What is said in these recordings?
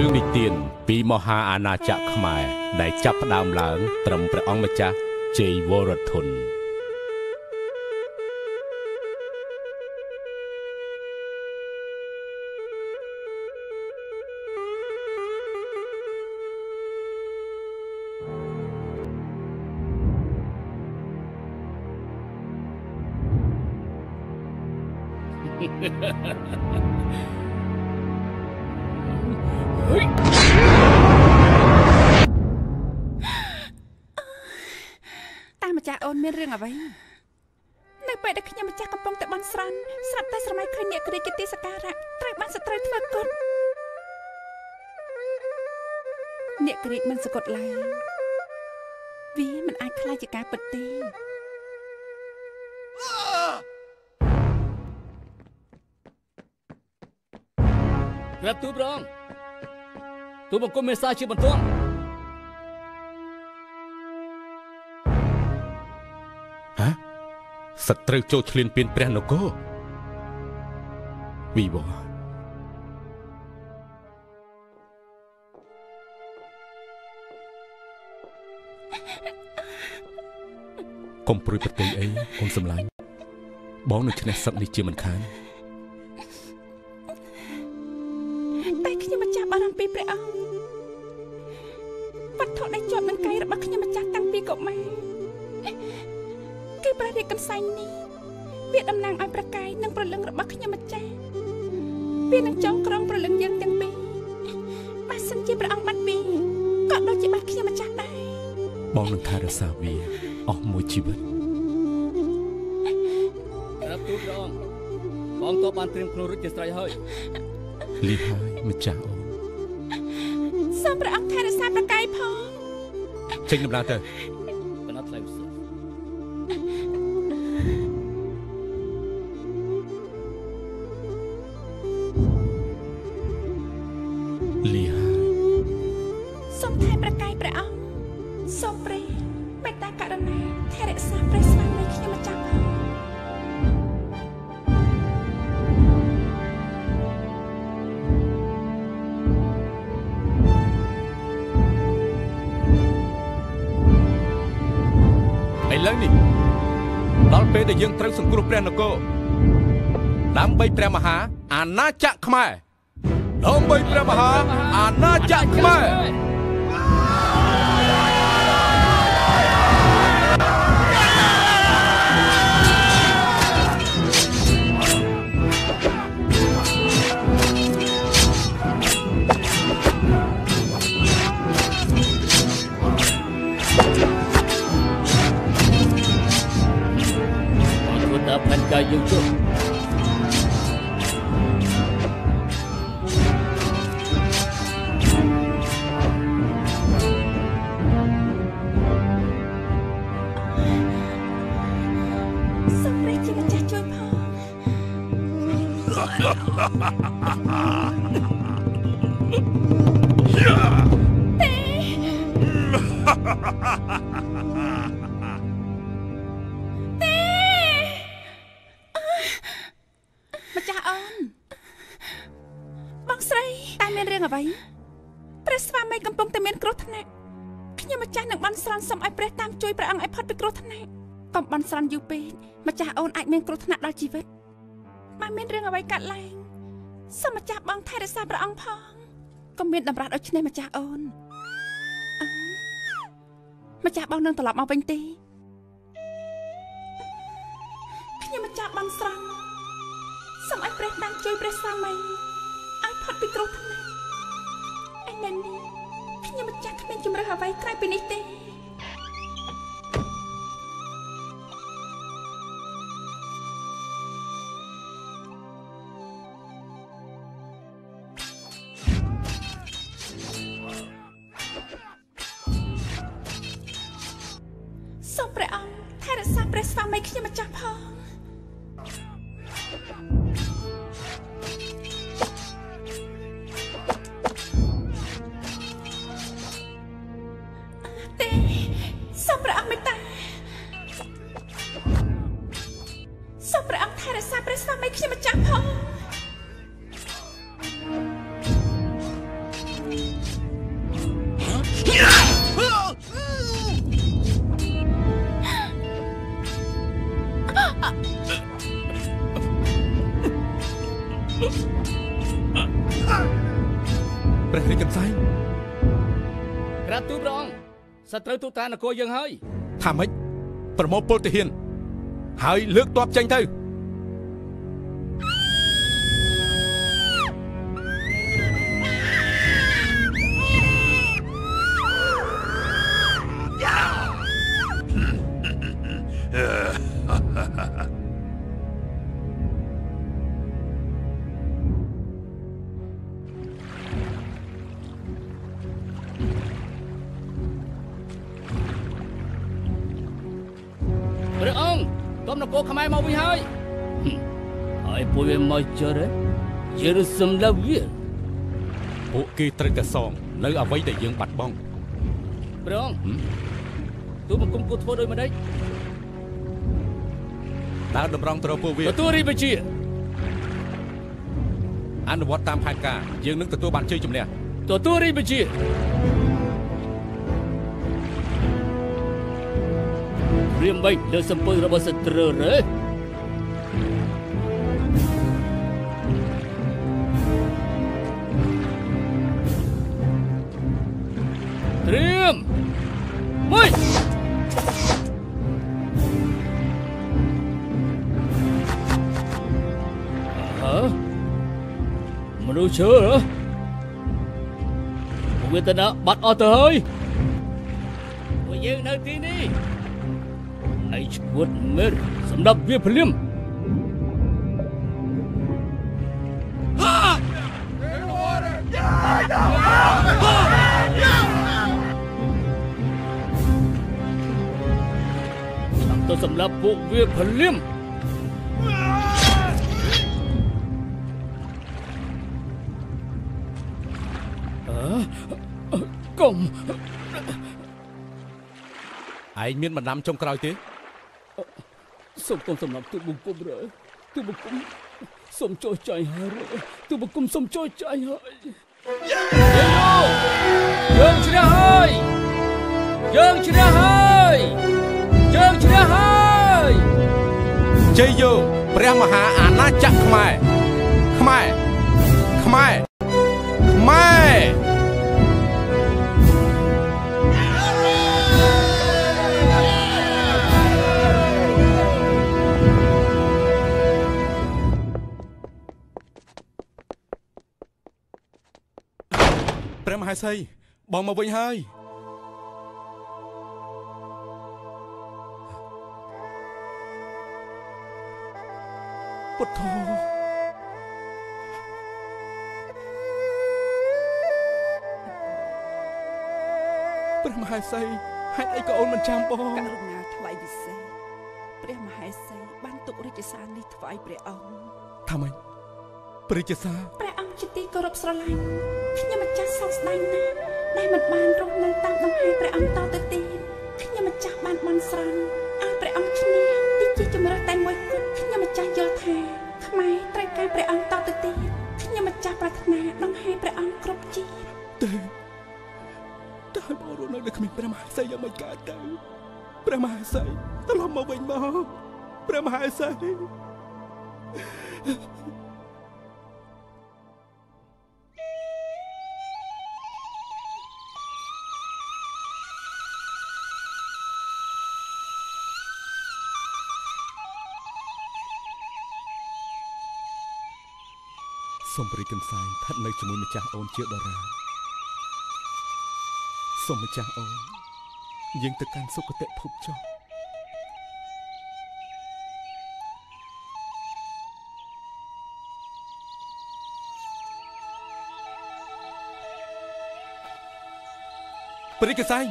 រឿងនិទានពីមហាអាណាចក្រខ្មែរដែលចាប់ផ្ដើមឡើងត្រឹមព្រះអង្គម្ចាស់ជ័យវរធន តាមម្ចាស់អូនមានរឿងអ្វីនៅពេលដែលខ្ញុំម្ចាស់កំពុងតែបន់ស្រន់ស្រាប់តែស្រមៃឃើញអ្នកគ្រាជាទីសក្ការៈត្រូវបានសត្រូវធ្វើកុដអ្នកគ្រាមិនសកត់ឡើយវាមិនអាចខ្លាចជាការពិតទេក្រាបទូលព្រះអង្គ ទូលបង្គំមេសាជាបន្ទាន់ហ៎សត្រូវចូលឈ្លានពានព្រះនគរវិវរកុំព្រួយប្រតិយអីកុំសម្លាញ់បងនឹងឈ្នះសឹកនេះជាមិនខាន ពីព្រះអង្គវត្ថុដែលជាប់នឹងកាយរបស់ខ្ញុំម្ចាស់តាំងពីកុមារគឺព្រះរាជកំសែងនេះវាតំណាងឲ្យប្រកាយនិងប្រលឹងរបស់ខ្ញុំម្ចាស់វានឹងចងក្រងប្រលឹងយើងទាំងពីរបើសិនជាព្រះអង្គបាត់វាក៏ដូចជាបាត់ខ្ញុំម្ចាស់ដែរបងនឹងថែរក្សាវាអស់មួយជីវិតក្រាបទូលព្រះអង្គបងតបបានត្រៀមខ្លួនរួចជាស្រេចហើយលីហើយម្ចាស់អូ ចេញដំណើរទៅកណាត់ថ្លៃឧស្សាហ៍លីហើយសូមថែប្រកាយព្រះអង្គសូមព្រះមេត្តាករុណាថែរក្សាព្រះ ឡូវនេះដល់ពេលដែលយើងត្រូវសង្គ្រោះព្រះនគរដើម្បីព្រះមហាអាណាចក្រខ្មែរដើម្បីព្រះមហាអាណាចក្រខ្មែរ ជួយព្រះអង្គឲ្យផុតពីគ្រោះថ្នាក់កុំបន់ស្រន់យូរពេកម្ចាស់អូនអាចមានគ្រោះថ្នាក់ដល់ជីវិតបើមានរឿងអ្វីកើតឡើងសូមម្ចាស់បងថែរក្សាព្រះអង្គផងកុំមានតម្រាស់ដូចនេះម្ចាស់អូនអឺម្ចាស់បងនឹងត្រឡប់មកវិញទេខ្ញុំម្ចាស់បងស្រន់សូមឲ្យព្រះតាមជួយព្រះស្វាមីឲ្យផុតពីគ្រោះថ្នាក់ឯនៅនេះខ្ញុំម្ចាស់គ្មានជំរឿអ្វីក្រៅពីនេះទេ សូមព្រះអង្គថែរក្សាព្រះស្វាមីខ្ញុំម្ចាស់ផងទេសូមព្រះអង្គមេត្តាសូមព្រះអង្គថែរក្សាព្រះស្វាមីខ្ញុំម្ចាស់ផង ព្រះរាជកន្សែងក្រាបទូលព្រះអង្គសត្រូវទូតានគរយើងហើយថាម៉េចប្រមូលពលទាហាន ហើយលើកតបចេញទៅ នគរខ្មែរមកវិញហើយហឹមហើយពួកវាមកចរជារសម្លាប់វាពួកគេត្រូវតែសងនៅអ្វីដែលយើងបាត់បង់ព្រះអង្គហឹមទូលបង្គំគួរធ្វើដូចម្ដេចដើរតម្រង់ទៅរកពួកវាទទួលរាជបញ្ជាអនុវត្តតាមផែនការយើងនឹងទទួលបានជ័យជំនះទទួលរាជបញ្ជា រាមបីលើសម្ពើរបស់សត្រូវរើត្រៀមមួយអើមនុស្សឈើហ៎វេទនាបាត់អស់ទៅហើយពួកយើងនៅទីនេះ ហើយឈួតមើលសម្រាប់វាភ្លាមចាំទៅសម្រាប់ពួកវាភ្លាមអើកុំឯងមានបណ្ដាំចុងក្រោយទេ សូមកុំសម្រាប់ទូបង្គំរើទូបង្គំសូមចុះចាយហើយរើទូបង្គំសូមចុះចាយហើយយើងឈ្នះហើយយើងឈ្នះហើយយើងឈ្នះហើយជ័យយោព្រះមហាអាណាចក្រខ្មែរខ្មែរខ្មែរខ្មែរ សីបងមកវិញហើយពុទ្ធោព្រះមហាសីហេតុអីក៏អូនមិនចាំបងករុណាថ្វាយវិសេសព្រះមហេសីបានទុករាជសារនេះថ្វាយព្រះអង្គថាម៉េចព្រះជាសាព្រះអង្គជាទីគោរពស្រឡាញ់ ខ្ញុំម្ចាស់សោកស្ដាយណាស់ដែលមិនបានរស់នៅតាមដង្ហែព្រះអង្គតទៅទៀតខ្ញុំម្ចាស់បានបន់ស្រន់ឲ្យព្រះអង្គឈ្នះនេះជាជំរើសតែមួយគត់ខ្ញុំម្ចាស់យល់ថាខ្មែរត្រូវការព្រះអង្គតទៅទៀតខ្ញុំម្ចាស់ប្រាថ្នាដង្ហែព្រះអង្គគ្រប់ជាតិទេតើបងរស់នៅលើគ្មានព្រះមហាសីយ៉ាងម៉េចកើតទៅព្រះមហាសីត្រឡប់មកវិញមកព្រះមហាសី សូមព្រីកន្សែងស្ថិតនៅជាមួយម្ចាស់អូនជាដរាបសូមម្ចាស់អូនយើងទៅកាន់សុគតិភពចុះព្រីកន្សែង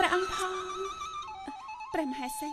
ព្រះអង្គផងព្រះមហេសី